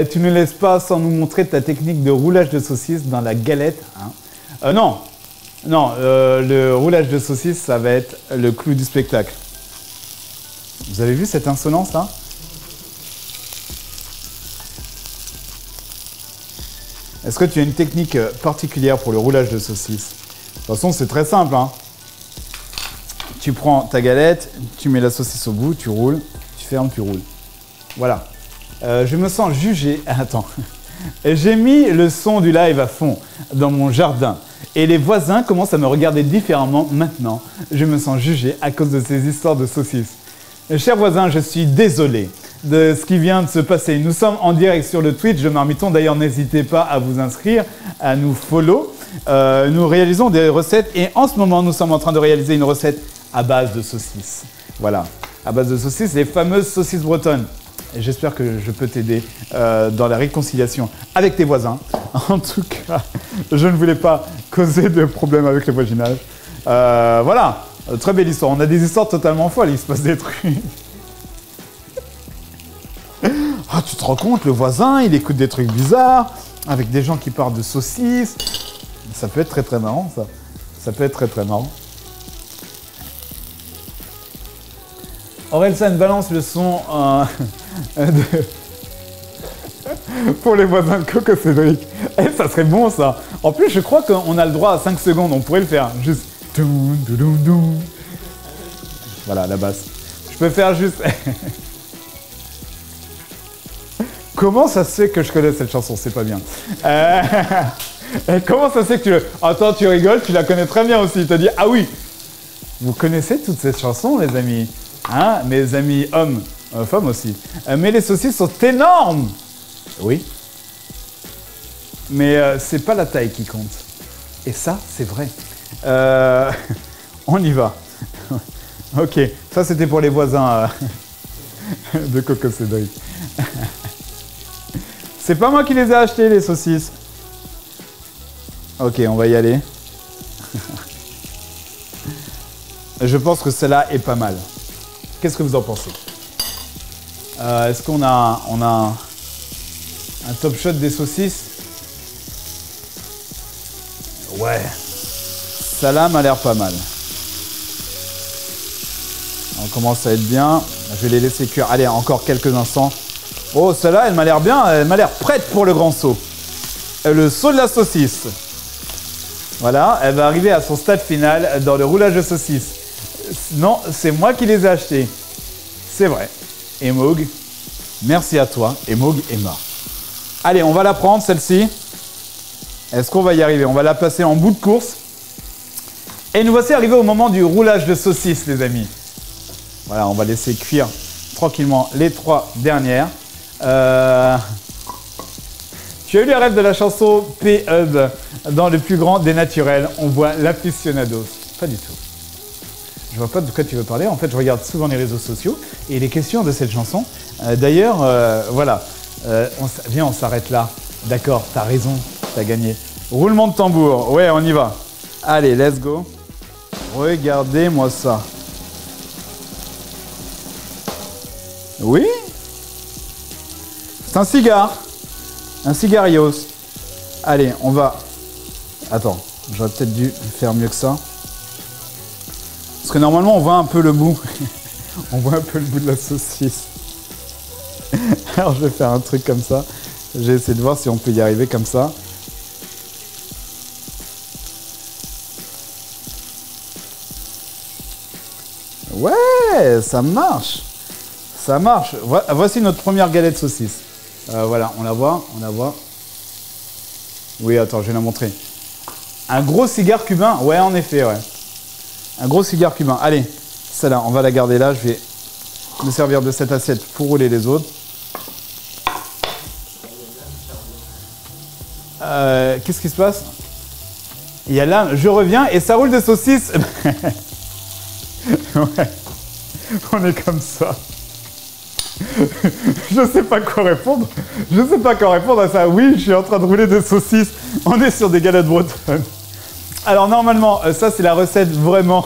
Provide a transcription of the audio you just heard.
Euh, tu ne laisses pas sans nous montrer ta technique de roulage de saucisse dans la galette. Hein. Euh, non, non, euh, le roulage de saucisse, ça va être le clou du spectacle. Vous avez vu cette insolence là? Est-ce que tu as une technique particulière pour le roulage de saucisse De toute façon, c'est très simple. Hein. Tu prends ta galette, tu mets la saucisse au bout, tu roules, tu fermes, tu roules. Voilà. Euh, je me sens jugé. Attends. J'ai mis le son du live à fond dans mon jardin. Et les voisins commencent à me regarder différemment maintenant. Je me sens jugé à cause de ces histoires de saucisses. Chers voisins, je suis désolé de ce qui vient de se passer. Nous sommes en direct sur le Twitch de Marmiton. D'ailleurs, n'hésitez pas à vous inscrire, à nous follow. Euh, nous réalisons des recettes et en ce moment, nous sommes en train de réaliser une recette à base de saucisses. Voilà, à base de saucisses, les fameuses saucisses bretonnes. J'espère que je peux t'aider euh, dans la réconciliation avec tes voisins. En tout cas, je ne voulais pas causer de problème avec le voisinage. Euh, voilà, très belle histoire. On a des histoires totalement folles, il se passe des trucs. Ah, tu te rends compte, le voisin, il écoute des trucs bizarres, avec des gens qui parlent de saucisses. Ça peut être très très marrant, ça. Ça peut être très très marrant. Orelsan balance le son euh, pour les voisins de Coco Cédric. Eh, ça serait bon ça. En plus, je crois qu'on a le droit à 5 secondes. On pourrait le faire. Juste. Voilà, la basse. Je peux faire juste. Comment ça se fait que je connais cette chanson? C'est pas bien. Euh, comment ça se fait que tu... Attends, tu rigoles, tu la connais très bien aussi. Tu te dit, ah oui, vous connaissez toutes ces chansons, les amis Hein, mes amis hommes, euh, femmes aussi. Euh, mais les saucisses sont énormes Oui. Mais euh, c'est pas la taille qui compte. Et ça, c'est vrai. on y va. ok, ça c'était pour les voisins de Coco Cédric. c'est pas moi qui les ai achetés, les saucisses. Ok, on va y aller. Je pense que celle-là est pas mal. Qu'est-ce que vous en pensez? Euh, Est-ce qu'on a, a un top shot des saucisses? Ouais. Ça m'a l'air pas mal. On commence à être bien. Je vais les laisser cuire. Allez, encore quelques instants. Oh, celle-là, elle m'a l'air bien. Elle m'a l'air prête pour le grand saut. Euh, le saut de la saucisse. Voilà, elle va arriver à son stade final dans le roulage de saucisse. Non, c'est moi qui les ai achetés. C'est vrai. Emog, merci à toi. Emog Emma. Allez, on va la prendre, celle-ci. Est-ce qu'on va y arriver? On va la passer en bout de course. Et nous voici arrivés au moment du roulage de saucisse, les amis. Voilà, on va laisser cuire tranquillement les trois dernières. Euh, tu as eu le rêve de la chanson P-Hub dans le plus grand des naturels. On voit l'aficionados. Pas du tout. Je vois pas de quoi tu veux parler. En fait, je regarde souvent les réseaux sociaux et les questions de cette chanson. Euh, d'ailleurs, euh, voilà. Euh, viens, on s'arrête là. D'accord, t'as raison, t'as gagné. Roulement de tambour. Ouais, on y va. Allez, let's go. Regardez-moi ça. Oui C'est un cigare. Un cigarios. Allez, on va. Attends, j'aurais peut-être dû faire mieux que ça. Parce que normalement, on voit un peu le bout. on voit un peu le bout de la saucisse. Alors, je vais faire un truc comme ça. J'ai essayé de voir si on peut y arriver comme ça. Ouais, ça marche. Ça marche. Voici notre première galette saucisse. Euh, voilà, on la voit, on la voit. Oui, attends, je vais la montrer. Un gros cigare cubain Ouais, en effet, ouais. Un gros cigare cubain. Allez, celle-là, on va la garder là. Je vais me servir de cette assiette pour rouler les autres. Euh, qu'est-ce qui se passe? Il y a là, je reviens et ça roule des saucisses. ouais, on est comme ça. je sais pas quoi répondre. Je sais pas quoi répondre à ça. Oui, je suis en train de rouler des saucisses. On est sur des galettes bretonnes. Alors normalement, euh, ça c'est la recette vraiment